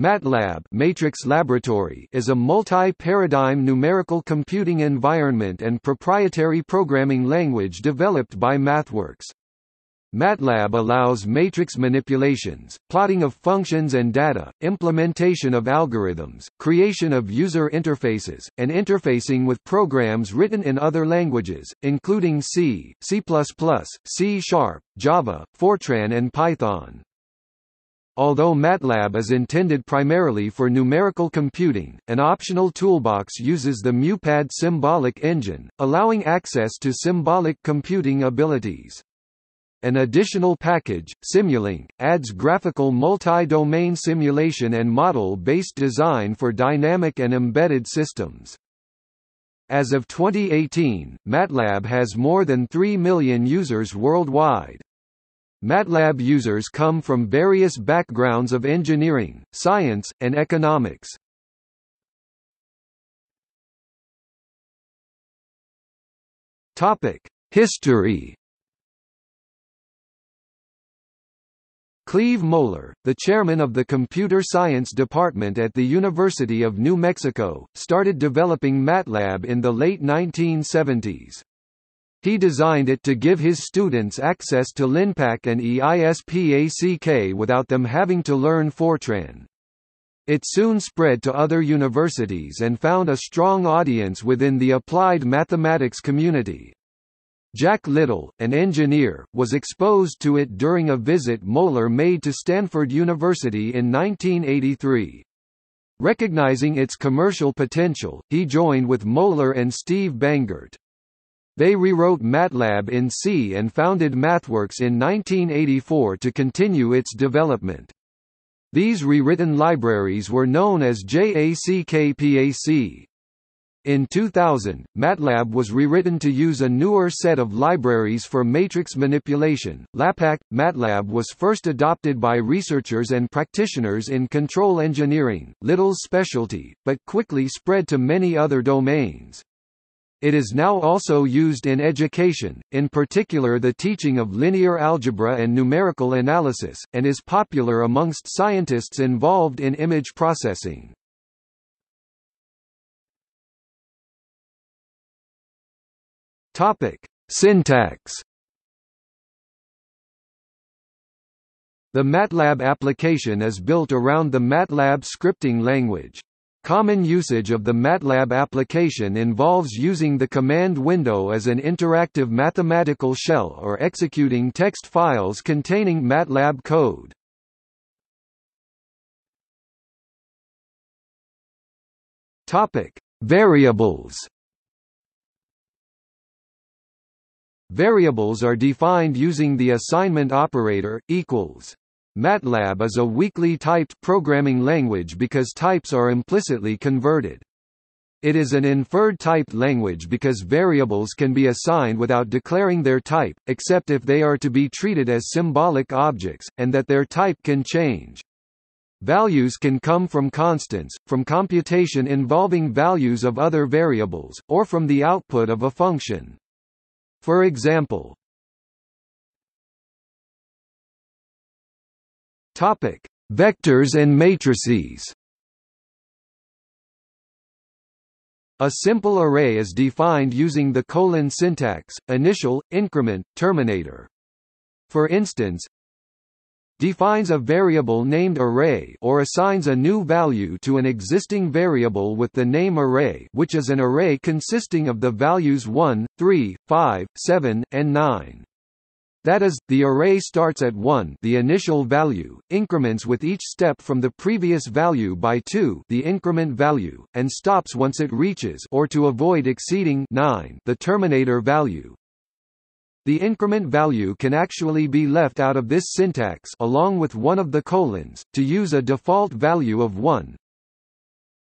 MATLAB Matrix Laboratory is a multi-paradigm numerical computing environment and proprietary programming language developed by MathWorks. MATLAB allows matrix manipulations, plotting of functions and data, implementation of algorithms, creation of user interfaces, and interfacing with programs written in other languages, including C, C++, C Sharp, Java, Fortran and Python. Although MATLAB is intended primarily for numerical computing, an optional toolbox uses the MuPad symbolic engine, allowing access to symbolic computing abilities. An additional package, Simulink, adds graphical multi-domain simulation and model-based design for dynamic and embedded systems. As of 2018, MATLAB has more than 3 million users worldwide. MATLAB users come from various backgrounds of engineering, science, and economics. Topic: History. Cleve Moler, the chairman of the Computer Science Department at the University of New Mexico, started developing MATLAB in the late 1970s. He designed it to give his students access to LINPACK and EISPACK without them having to learn Fortran. It soon spread to other universities and found a strong audience within the applied mathematics community. Jack Little, an engineer, was exposed to it during a visit Moler made to Stanford University in 1983. Recognizing its commercial potential, he joined with Moler and Steve Bangert. They rewrote MATLAB in C and founded MathWorks in 1984 to continue its development. These rewritten libraries were known as JACKPAC. In 2000, MATLAB was rewritten to use a newer set of libraries for matrix manipulation. LAPACK MATLAB was first adopted by researchers and practitioners in control engineering, Little's specialty, but quickly spread to many other domains. It is now also used in education, in particular the teaching of linear algebra and numerical analysis, and is popular amongst scientists involved in image processing. Topic: Syntax. The MATLAB application is built around the MATLAB scripting language. Common usage of the MATLAB application involves using the command window as an interactive mathematical shell or executing text files containing MATLAB code. Topic: Variables. Variables are defined using the assignment operator equals MATLAB is a weakly typed programming language because types are implicitly converted. It is an inferred typed language because variables can be assigned without declaring their type, except if they are to be treated as symbolic objects, and that their type can change. Values can come from constants, from computation involving values of other variables, or from the output of a function. For example, Topic: Vectors and matrices. A simple array is defined using the colon syntax: initial, increment, terminator. For instance, defines a variable named array or assigns a new value to an existing variable with the name array which is an array consisting of the values 1, 3, 5, 7, and 9. That is, the array starts at 1 the initial value, increments with each step from the previous value by 2 the increment value, and stops once it reaches or to avoid exceeding 9 the terminator value. The increment value can actually be left out of this syntax along with one of the colons, to use a default value of 1,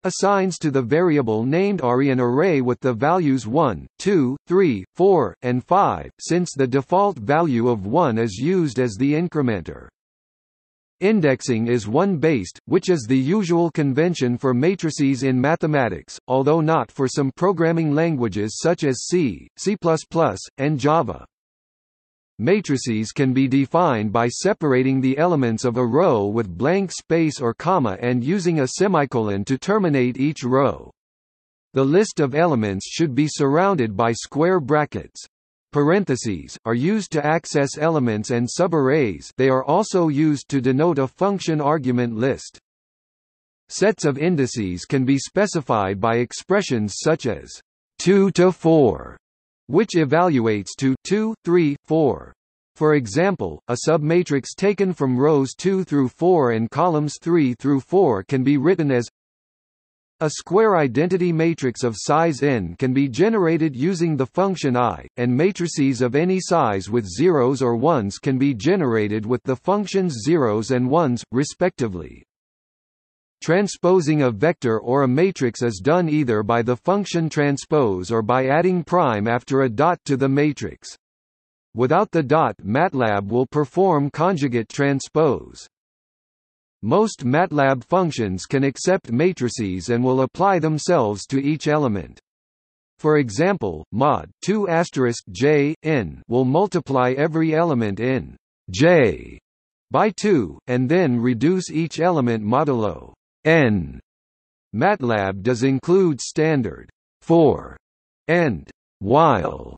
assigns to the variable named array an array with the values 1, 2, 3, 4, and 5, since the default value of 1 is used as the incrementer. Indexing is one-based, which is the usual convention for matrices in mathematics, although not for some programming languages such as C, C++, and Java. Matrices can be defined by separating the elements of a row with blank space or comma and using a semicolon to terminate each row. The list of elements should be surrounded by square brackets. Parentheses, are used to access elements and subarrays they are also used to denote a function argument list. Sets of indices can be specified by expressions such as 2 to 4 which evaluates to 2, 3, 4. For example, a submatrix taken from rows 2 through 4 and columns 3 through 4 can be written as a square identity matrix of size n can be generated using the function eye, and matrices of any size with zeros or ones can be generated with the functions zeros and ones, respectively. Transposing a vector or a matrix is done either by the function transpose or by adding prime after a dot to the matrix. Without the dot MATLAB will perform conjugate transpose. Most MATLAB functions can accept matrices and will apply themselves to each element. For example, mod 2 j n will multiply every element in j by 2, and then reduce each element modulo n. MATLAB does include standard for and while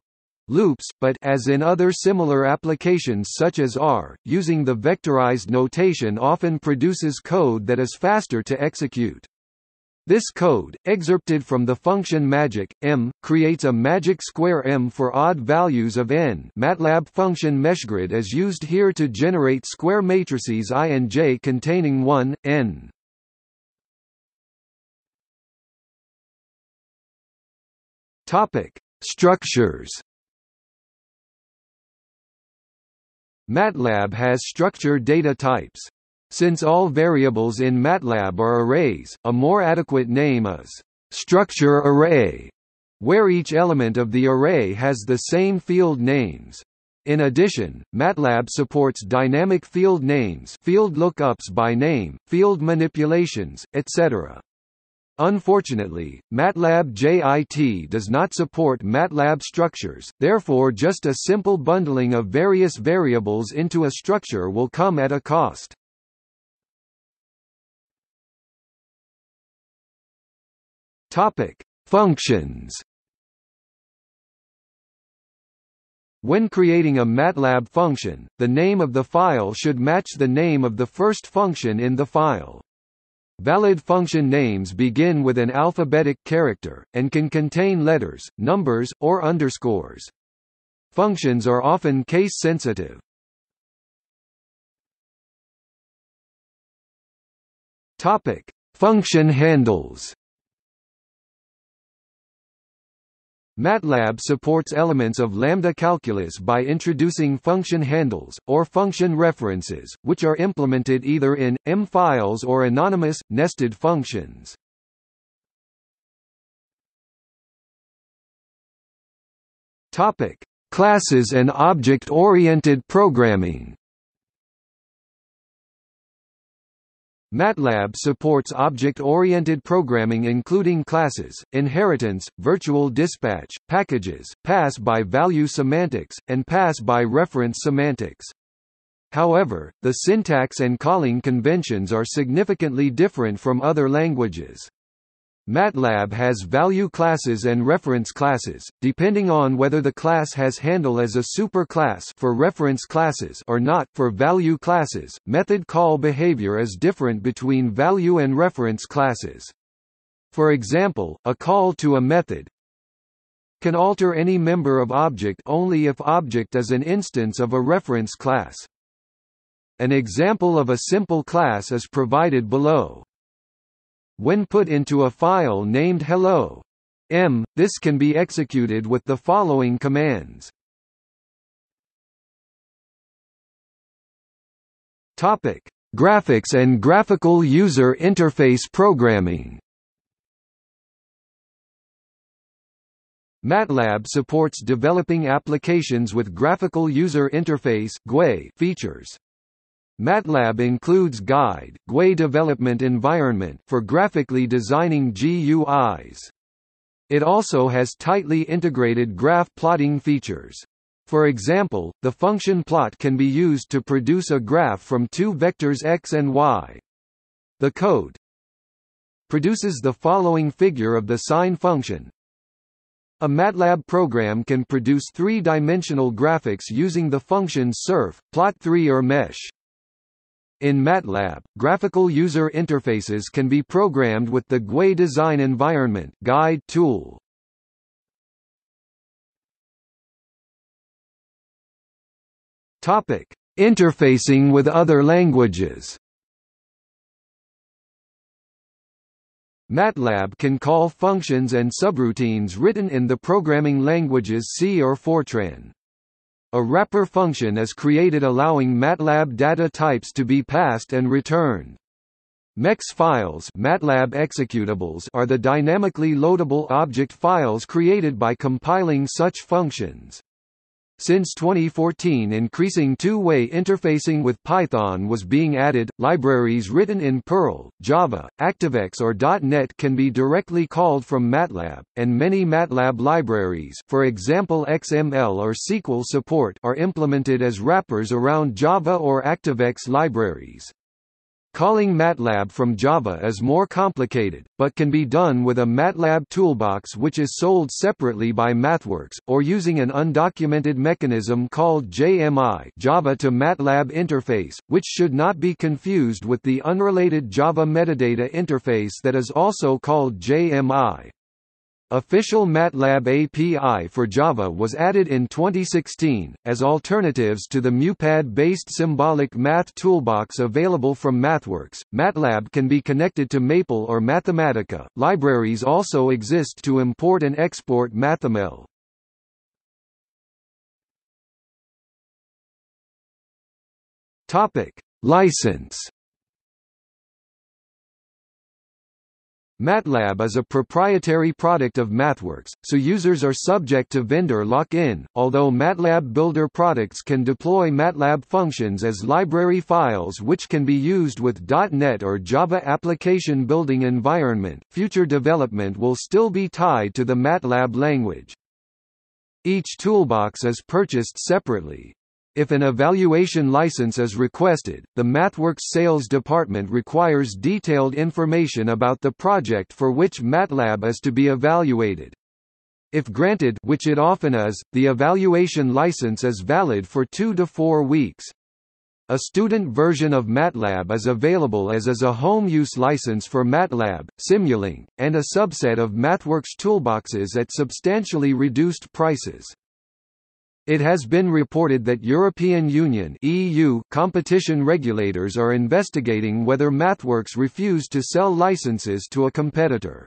loops, but as in other similar applications such as R, using the vectorized notation often produces code that is faster to execute. This code, excerpted from the function magic, m, creates a magic square m for odd values of n MATLAB function meshgrid is used here to generate square matrices i and j containing 1, n. Topic: Structures. MATLAB has structure data types. Since all variables in MATLAB are arrays, a more adequate name is structure array, where each element of the array has the same field names. In addition, MATLAB supports dynamic field names field lookups by name, field manipulations, etc. Unfortunately, MATLAB JIT does not support MATLAB structures, therefore just a simple bundling of various variables into a structure will come at a cost. Topic: Functions When creating a MATLAB function, the name of the file should match the name of the first function in the file. Valid function names begin with an alphabetic character, and can contain letters, numbers, or underscores. Functions are often case-sensitive. Function handles MATLAB supports elements of lambda calculus by introducing function handles, or function references, which are implemented either in, M files or anonymous, nested functions. Classes and object-oriented programming MATLAB supports object-oriented programming including classes, inheritance, virtual dispatch, packages, pass-by-value semantics, and pass-by-reference semantics. However, the syntax and calling conventions are significantly different from other languages. MATLAB has value classes and reference classes, depending on whether the class has handle as a superclass for reference classes or not. For value classes, method call behavior is different between value and reference classes. For example, a call to a method can alter any member of object only if object is an instance of a reference class. An example of a simple class is provided below. When put into a file named hello m, this can be executed with the following commands. Topic: Graphics and graphical user interface programming. MATLAB supports developing applications with graphical user interface (GUI) features. MATLAB includes Guide GUI development environment for graphically designing GUIs. It also has tightly integrated graph plotting features. For example, the function plot can be used to produce a graph from two vectors x and y. The code produces the following figure of the sine function. A MATLAB program can produce three-dimensional graphics using the functions surf, plot3 or mesh. In MATLAB, graphical user interfaces can be programmed with the GUI design environment guide tool. Topic: Interfacing with other languages. MATLAB can call functions and subroutines written in the programming languages C or Fortran. A wrapper function is created allowing MATLAB data types to be passed and returned. MEX files MATLAB executables are the dynamically loadable object files created by compiling such functions. Since 2014 increasing two-way interfacing with Python was being added, libraries written in Perl, Java, ActiveX or .NET can be directly called from MATLAB, and many MATLAB libraries for example XML or SQL support are implemented as wrappers around Java or ActiveX libraries. Calling MATLAB from Java is more complicated, but can be done with a MATLAB toolbox which is sold separately by MathWorks, or using an undocumented mechanism called JMI Java to MATLAB interface, which should not be confused with the unrelated Java metadata interface that is also called JMI. Official MATLAB API for Java was added in 2016, as alternatives to the MuPad-based symbolic math toolbox available from MathWorks. MATLAB can be connected to Maple or Mathematica. Libraries also exist to import and export MathML. Topic: License MATLAB is a proprietary product of MathWorks, so users are subject to vendor lock-in, although MATLAB Builder products can deploy MATLAB functions as library files which can be used with .NET or Java application building environment. Future development will still be tied to the MATLAB language. Each toolbox is purchased separately. If an evaluation license is requested, the MathWorks sales department requires detailed information about the project for which MATLAB is to be evaluated. If granted which it often is, the evaluation license is valid for two to four weeks. A student version of MATLAB is available as is a home-use license for MATLAB, Simulink, and a subset of MathWorks toolboxes at substantially reduced prices. It has been reported that European Union (EU) competition regulators are investigating whether MathWorks refused to sell licenses to a competitor.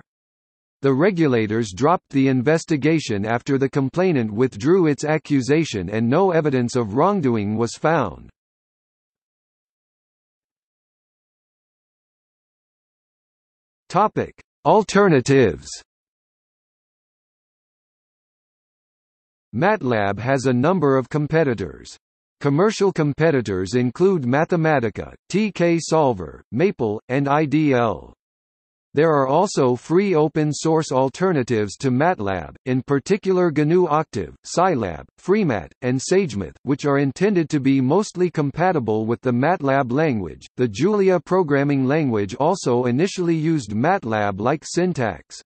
The regulators dropped the investigation after the complainant withdrew its accusation and no evidence of wrongdoing was found. Topic: Alternatives MATLAB has a number of competitors. Commercial competitors include Mathematica, TK Solver, Maple, and IDL. There are also free open-source alternatives to MATLAB, in particular GNU Octave, Scilab, FreeMat, and SageMath, which are intended to be mostly compatible with the MATLAB language. The Julia programming language also initially used MATLAB-like syntax.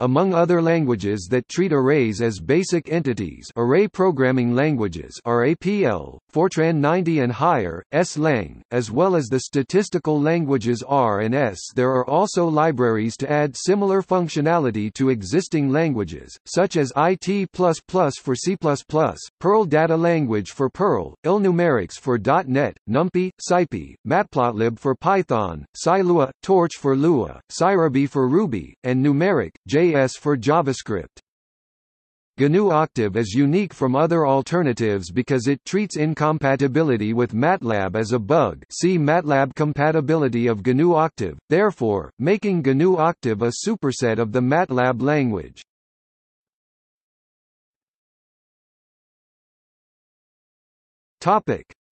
Among other languages that treat arrays as basic entities array programming languages are APL, Fortran 90 and higher, S-Lang, as well as the statistical languages R and S. There are also libraries to add similar functionality to existing languages, such as IT++ for C++, Perl Data Language for Perl, ILNumerics for .NET, NumPy, SciPy, Matplotlib for Python, Scilua, Torch for Lua, SciRuby for Ruby, and Numeric, J JS for JavaScript. GNU Octave is unique from other alternatives because it treats incompatibility with MATLAB as a bug see MATLAB compatibility of GNU Octave, therefore, making GNU Octave a superset of the MATLAB language.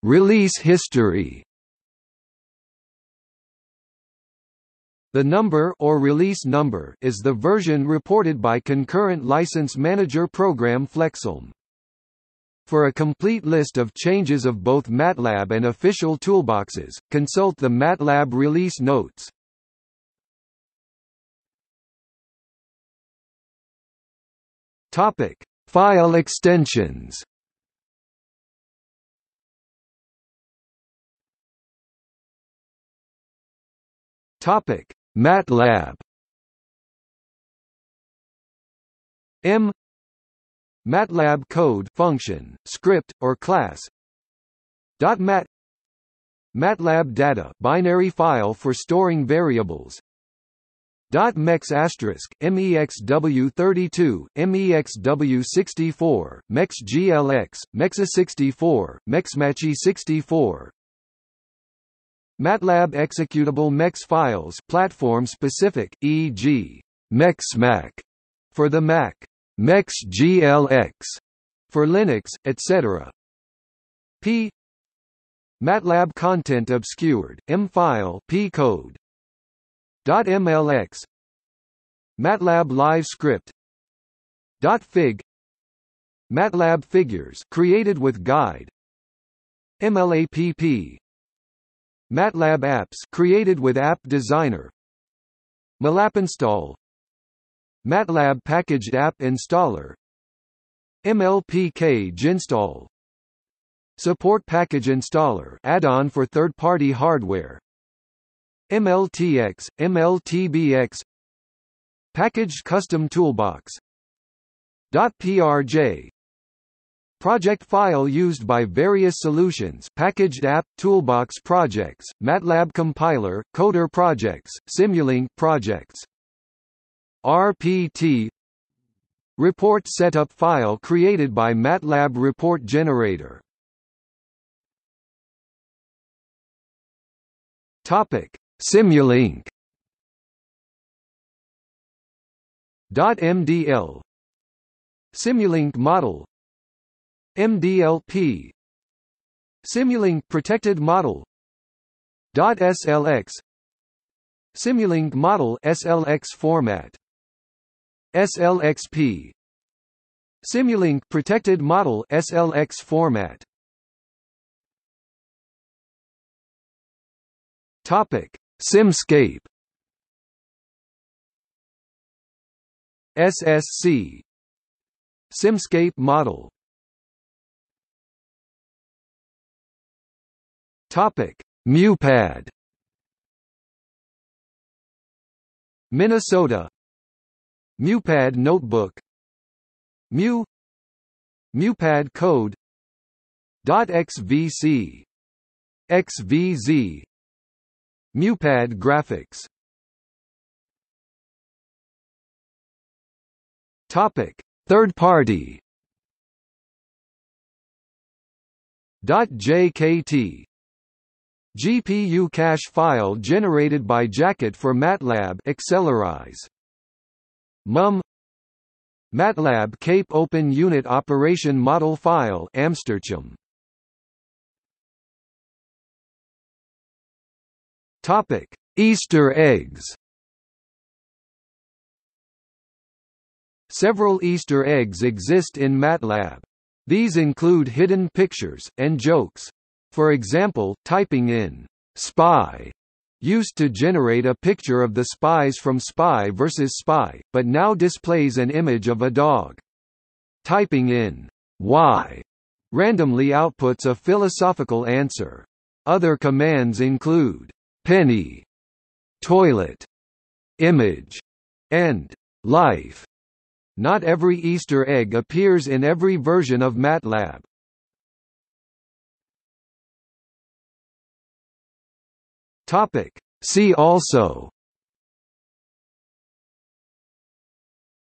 Release history The number or release number is the version reported by Concurrent License Manager Program FlexLM. For a complete list of changes of both MATLAB and official toolboxes, consult the MATLAB release notes. Topic: File extensions. Topic: MATLAB. M. MATLAB code function, script, or class .mat. MATLAB data binary file for storing variables. MEX asterisk, MEXW32, MEXW64, MEXGLX, MEXA64, MEXMACI64 MATLAB executable MEX files platform-specific, e.g. MEXMAC for the Mac, MEXGLX for Linux, etc. P. MATLAB content obscured, M file P code .mlx MATLAB live script .fig MATLAB figures created with guide. MLAPP MATLAB apps created with App Designer. MLAPPinstall MATLAB packaged app installer. MLPKGinstall Support package installer add-on for third-party hardware. MLTX, MLTBX Packaged Custom Toolbox .prj Project file used by various solutions packaged app, toolbox projects, MATLAB compiler, coder projects, Simulink projects. RPT Report setup file created by MATLAB Report Generator. Topic Simulink .mdl Simulink model MDLP Simulink protected model .slx Simulink model SLX format. SLXP Simulink protected model SLX format. Topic Simscape. SSC Simscape model Topic. MuPad. Minnesota. MuPad notebook. Mu. MuPad code .xvc XVZ MuPad graphics. Topic: Third party. .jkt GPU cache file generated by Jacket for MATLAB AccelerEyes. MUM MATLAB Cape Open Unit Operation Model File AmsterCHEM. Topic: Easter eggs. Several Easter eggs exist in MATLAB. These include hidden pictures, and jokes. For example, typing in spy used to generate a picture of the spies from Spy vs. Spy, but now displays an image of a dog. Typing in why randomly outputs a philosophical answer. Other commands include penny, toilet, image, and life. Not every Easter egg appears in every version of MATLAB. Topic. See also.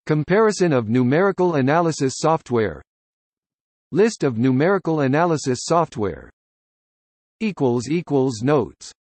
Comparison of numerical analysis software. List of numerical analysis software. Notes